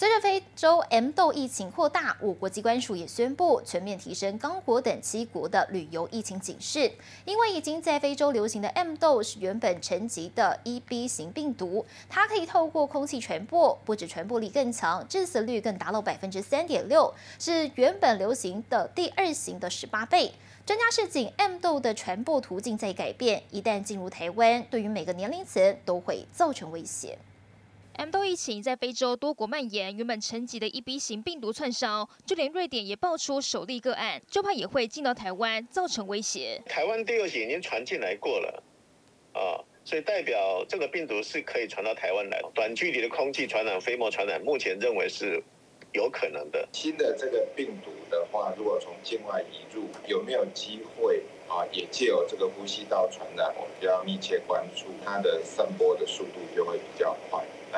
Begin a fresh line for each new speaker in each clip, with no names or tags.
随着非洲 M 豆疫情扩大，我国机关署也宣布全面提升刚果等七国的旅游疫情警示。因为已经在非洲流行的 M 豆是原本沉积的 EB 型病毒，它可以透过空气传播，不止传播力更强，致死率更达到百分之三点六，是原本流行的第二型的十八倍。专家示警，M 豆的传播途径在改变，一旦进入台湾，对于每个年龄层都会造成威胁。
M 豆疫情在非洲多国蔓延，原本沉寂的 EB 型病毒窜烧，就连瑞典也爆出首例个案，就怕也会进到台湾，造成威胁。
台湾第二型已经传进来过了，啊，所以代表这个病毒是可以传到台湾来。短距离的空气传染、飞沫传染，目前认为是有可能的。
新的这个病毒的话，如果从境外移入，有没有机会啊，也借由这个呼吸道传染？我们就要密切关注它的散播的速度，就会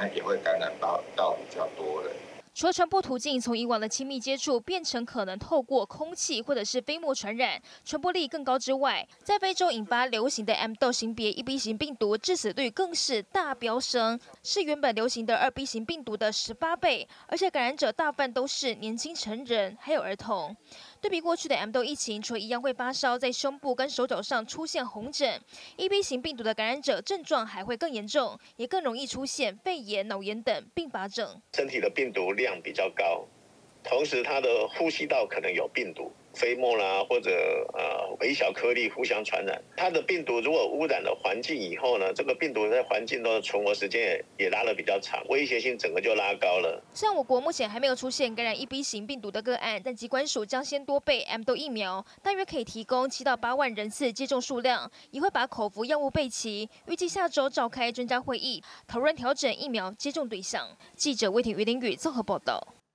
那也会感染到到比较多人。
除了传播途径从以往的亲密接触变成可能透过空气或者是飞沫传染，传播力更高之外，在非洲引发流行的 M 豆型别一 B 型病毒致死率更是大飙升，是原本流行的二 B 型病毒的十八倍，而且感染者大半都是年轻成人还有儿童。对比过去的 M 豆疫情，除了一样会发烧，在胸部跟手脚上出现红疹，EB 型病毒的感染者症状还会更严重，也更容易出现肺炎、脑炎等并发症。
身体的病毒量比较高，同时他的呼吸道可能有病毒。飞沫啦，或者呃微小颗粒互相传染。它的病毒如果污染了环境以后呢，这个病毒在环境中的存活时间也拉的比较长，威胁性整个就拉高了。
像我国目前还没有出现感染 E B 型病毒的个案，但机关署将先多备 M 豆疫苗，大约可以提供七到八万人次接种数量，也会把口服药物备齐。预计下周召开专家会议，讨论调整疫苗接种对象。记者魏婷、于林宇综合报道。